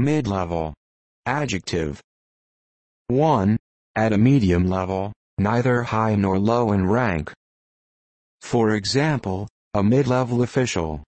Mid-level. Adjective. 1. At a medium level, neither high nor low in rank. For example, a mid-level official.